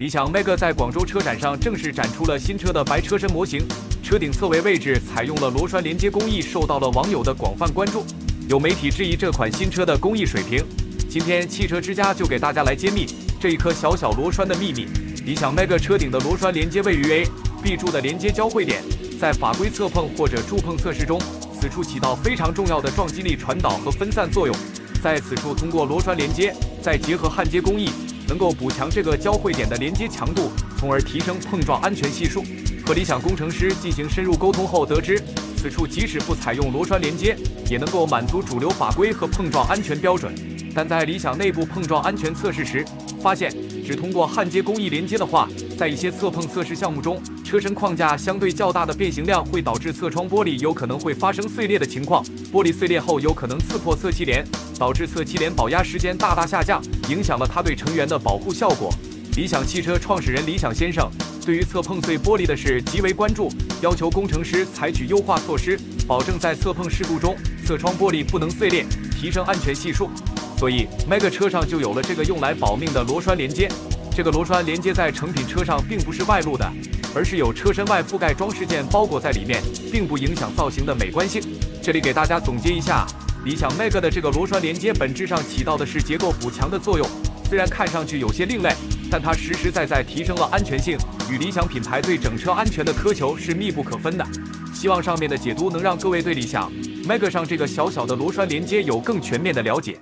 理想 Mega 在广州车展上正式展出了新车的白车身模型，车顶侧围位置采用了螺栓连接工艺，受到了网友的广泛关注。有媒体质疑这款新车的工艺水平，今天汽车之家就给大家来揭秘这一颗小小螺栓的秘密。理想 Mega 车顶的螺栓连接位于 A、B 柱的连接交汇点，在法规侧碰或者柱碰测试中，此处起到非常重要的撞击力传导和分散作用。在此处通过螺栓连接，再结合焊接工艺。能够补强这个交汇点的连接强度，从而提升碰撞安全系数。和理想工程师进行深入沟通后，得知此处即使不采用螺栓连接，也能够满足主流法规和碰撞安全标准。但在理想内部碰撞安全测试时，发现只通过焊接工艺连接的话，在一些侧碰测试项目中，车身框架相对较大的变形量会导致侧窗玻璃有可能会发生碎裂的情况。玻璃碎裂后有可能刺破侧气帘。导致侧气帘保压时间大大下降，影响了它对成员的保护效果。理想汽车创始人李想先生对于侧碰碎玻璃的事极为关注，要求工程师采取优化措施，保证在侧碰事故中侧窗玻璃不能碎裂，提升安全系数。所以，Mega 车上就有了这个用来保命的螺栓连接。这个螺栓连接在成品车上并不是外露的，而是有车身外覆盖装饰件包裹在里面，并不影响造型的美观性。这里给大家总结一下。理想 Mega 的这个螺栓连接本质上起到的是结构补强的作用，虽然看上去有些另类，但它实实在在提升了安全性，与理想品牌对整车安全的苛求是密不可分的。希望上面的解读能让各位对理想 Mega 上这个小小的螺栓连接有更全面的了解。